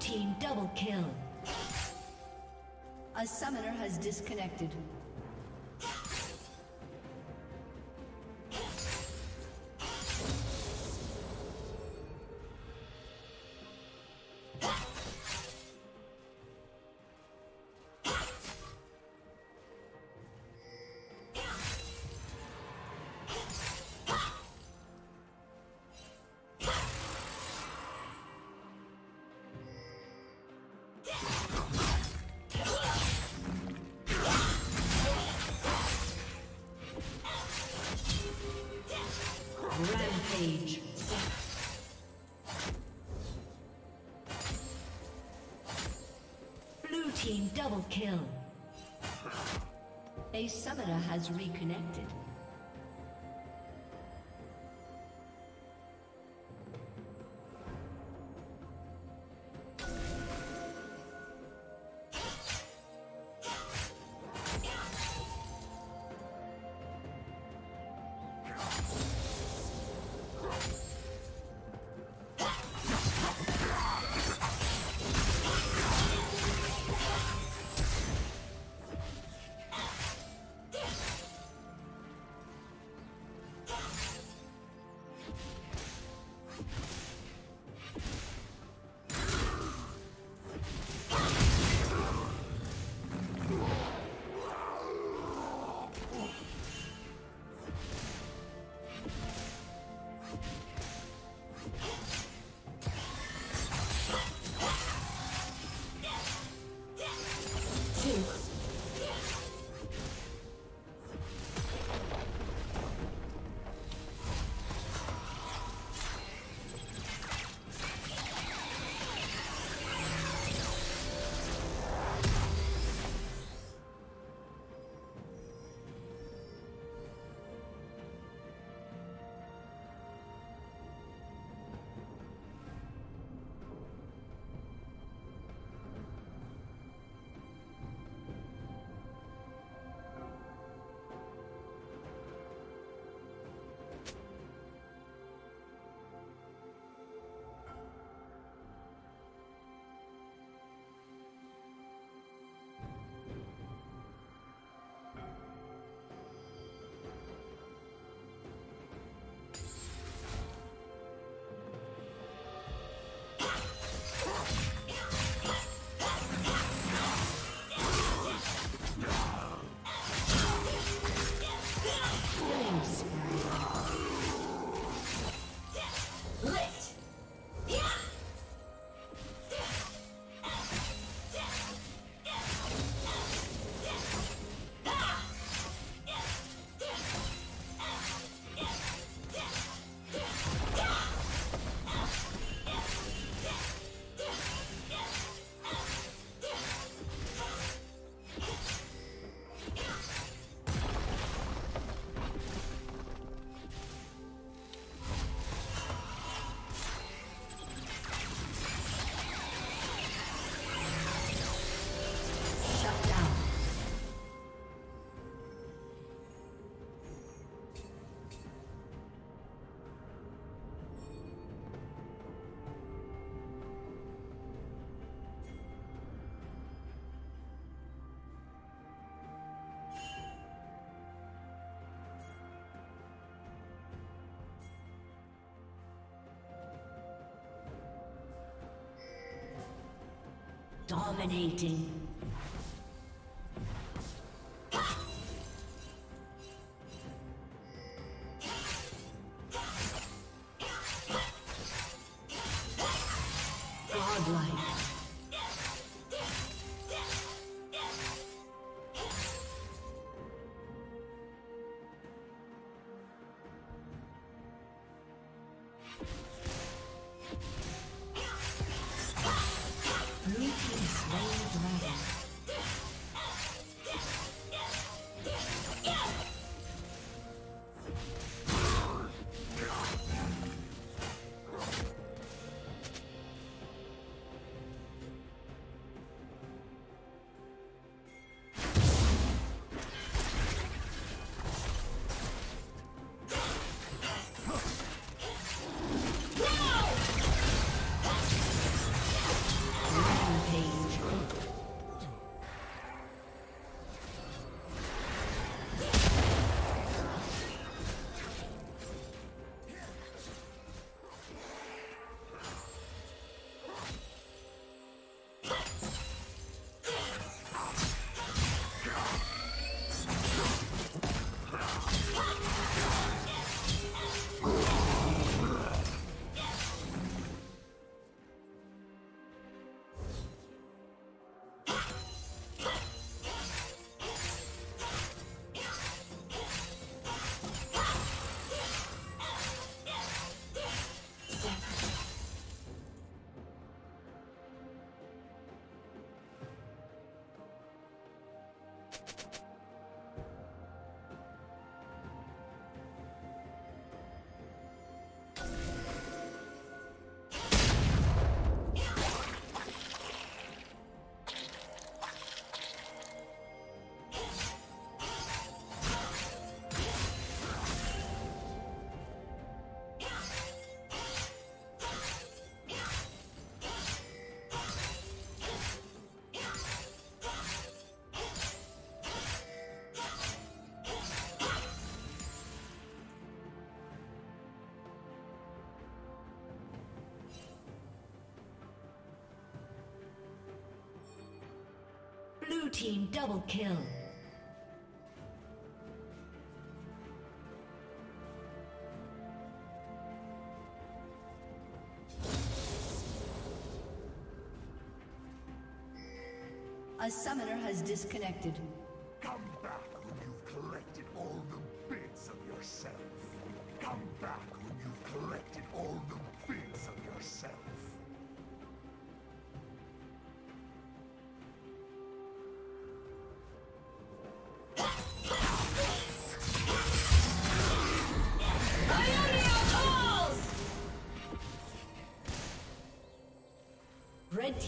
team double kill. A summoner has disconnected. Double kill. A summoner has reconnected. Dominating. Blue team double kill. A summoner has disconnected. Come back when you've collected all the bits of yourself. Come back when you've collected all the bits of yourself.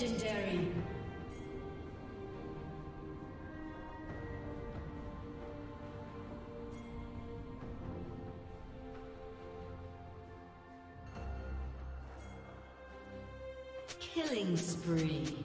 Legendary. Killing spree.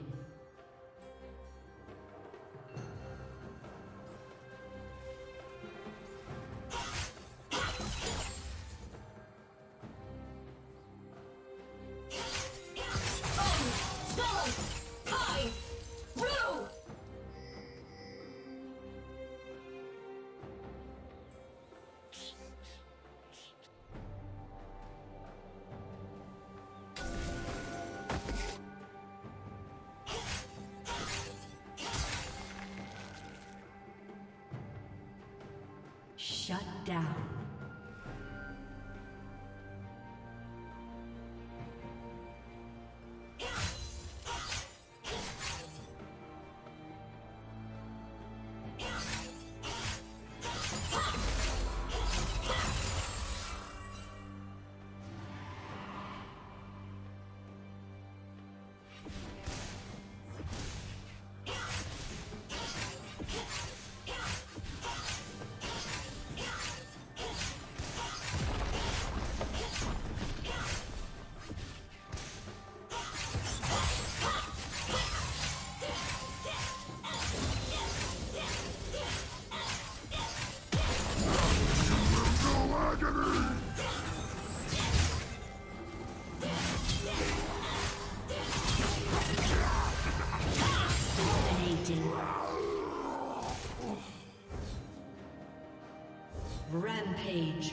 Rampage.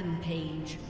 Rampage.